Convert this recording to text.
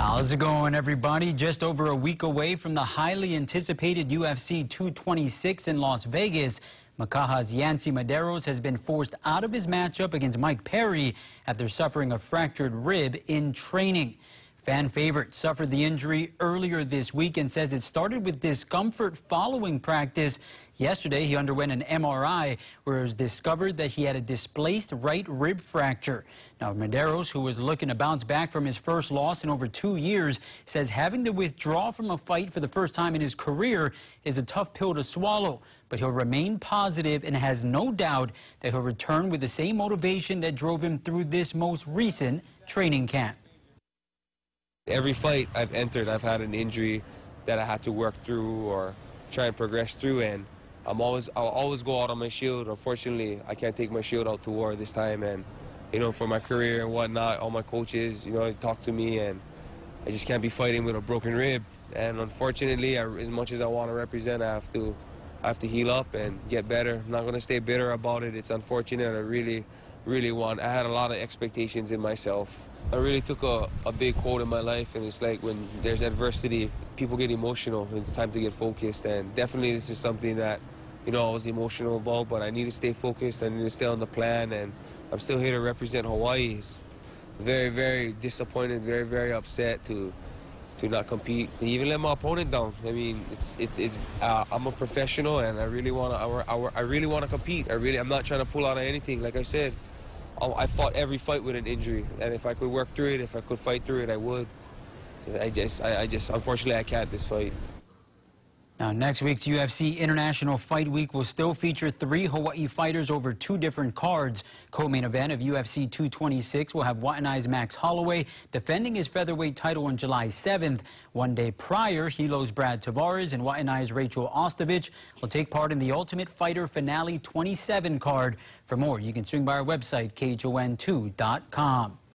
How's it going, everybody? Just over a week away from the highly anticipated UFC 226 in Las Vegas, Makaha's Yancy Medeiros has been forced out of his matchup against Mike Perry after suffering a fractured rib in training. Fan favorite suffered the injury earlier this week and says it started with discomfort following practice. Yesterday, he underwent an MRI where it was discovered that he had a displaced right rib fracture. Now, Medeiros, who was looking to bounce back from his first loss in over two years, says having to withdraw from a fight for the first time in his career is a tough pill to swallow. But he'll remain positive and has no doubt that he'll return with the same motivation that drove him through this most recent training camp. Every fight I've entered, I've had an injury that I had to work through or try and progress through, and I'm always I'll always go out on my shield. Unfortunately, I can't take my shield out to war this time, and you know, for my career and whatnot, all my coaches, you know, talk to me, and I just can't be fighting with a broken rib. And unfortunately, I, as much as I want to represent, I have to I have to heal up and get better. I'm not going to stay bitter about it. It's unfortunate. I really, really want. I had a lot of expectations in myself. I really took a, a big quote in my life, and it's like when there's adversity, people get emotional. It's time to get focused, and definitely this is something that, you know, I was emotional about, but I need to stay focused. I need to stay on the plan, and I'm still here to represent Hawaii. It's very, very disappointed, very, very upset to to not compete, to even let my opponent down. I mean, it's it's it's. Uh, I'm a professional, and I really want to. I, I, I really want to compete. I really. I'm not trying to pull out of anything. Like I said, I, fought every fight with an injury, and if I could work through it, if I could fight through it, I would. I just, I, I just, unfortunately, I can't this fight. Now, next week's UFC International Fight Week will still feature three Hawaii fighters over two different cards. Co-main event of UFC 226 will have Waianae's Max Holloway defending his featherweight title on July 7th. One day prior, Hilo's Brad Tavares and Waianae's Rachael Ostovich will take part in the Ultimate Fighter Finale 27 card. For more, you can swing by our website, KHON2.com.